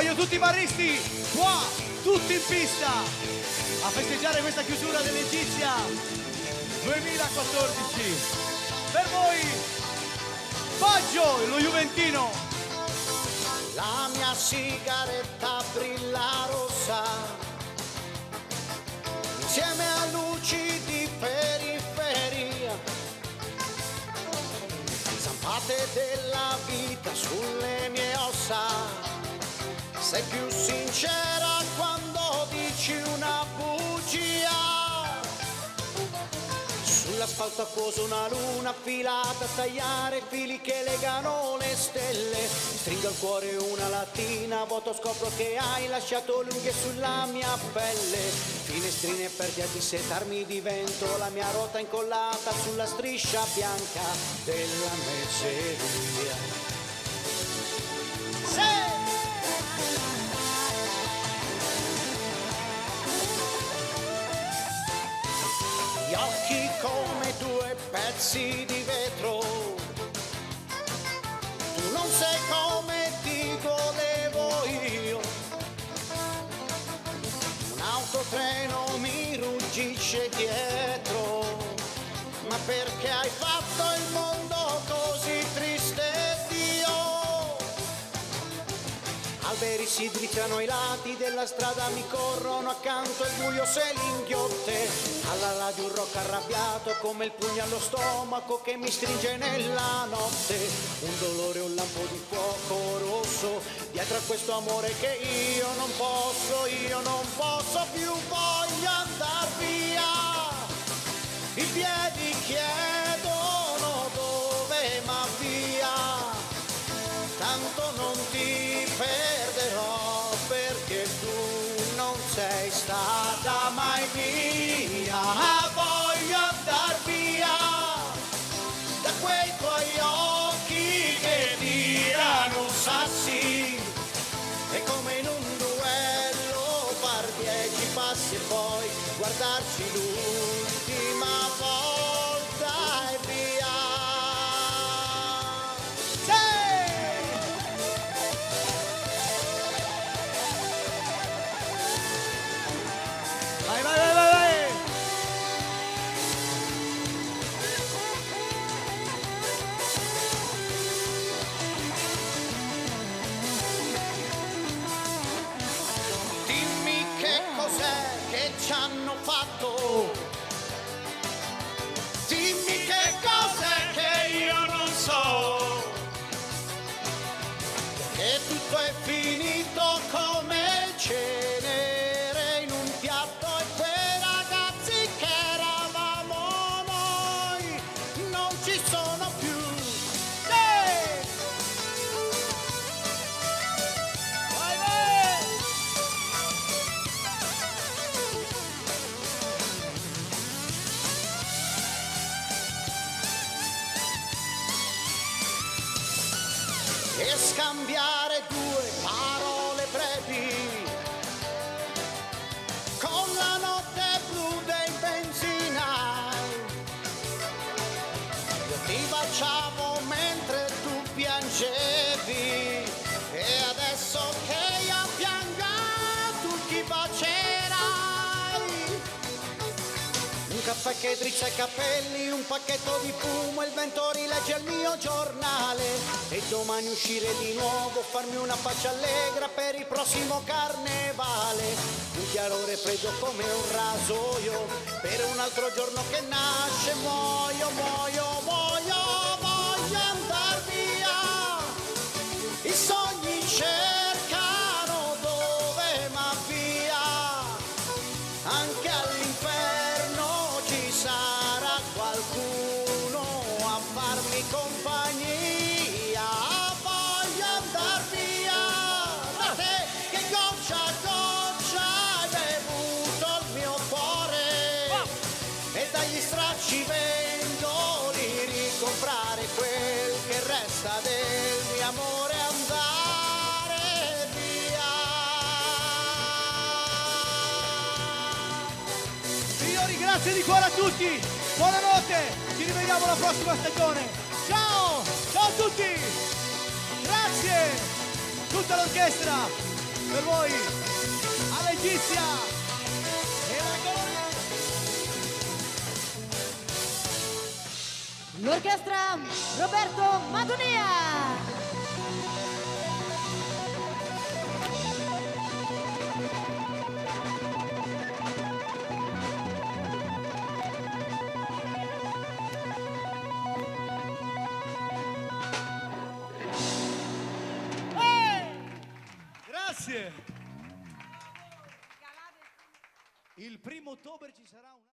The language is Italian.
Voglio tutti i baristi qua, tutti in pista, a festeggiare questa chiusura dell'Egizia 2014. Per voi, Baggio, lo Juventino. La mia sigaretta brilla rossa, insieme a luci di periferia, zampate della vita sulle mie ossa. Sei più sincera quando dici una bugia. Sull'asfalto acquoso una luna affilata a tagliare fili che legano le stelle. Stringo al cuore una lattina, vuoto scopro che hai lasciato lunghe sulla mia pelle. Finestrine a dissetarmi divento la mia ruota incollata sulla striscia bianca della mezzeria. Pezzi di vetro. Tu non sei come ti volevo io. Un autotreno mi ruggisce dietro. Ma perché hai fatto il mondo Alberi si drizzano ai lati della strada, mi corrono accanto il buio se li inghiotte. Alla radio un rock arrabbiato come il pugno allo stomaco che mi stringe nella notte. Un dolore, un lampo di fuoco rosso dietro a questo amore che io non posso, io non posso più, voglio andar via. I piedi chiedono dove ma via tanto guardarci l'ultima hanno fatto. E scambiare due parole brevi con la notte blu dei benzinai. Io ti baciavo mentre tu piangevi e adesso che io pianga tu ti bacerai. Un caffè che drizza i capelli, un pacchetto di fumo, il vento rilegge il mio giornale domani uscire di nuovo, farmi una faccia allegra per il prossimo carnevale. Un chiarore freddo come un rasoio, per un altro giorno che nasce, resta del mio amore andare via. Signori, grazie di cuore a tutti. Buonanotte. Ci rivediamo la prossima stagione. Ciao. Ciao a tutti. Grazie. Tutta l'orchestra. per voi la Gloria. L'orchestra Roberto Madonia. Grazie. Il primo ottobre ci sarà un